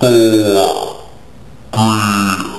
four, three, two, one.